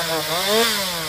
Mm-hmm.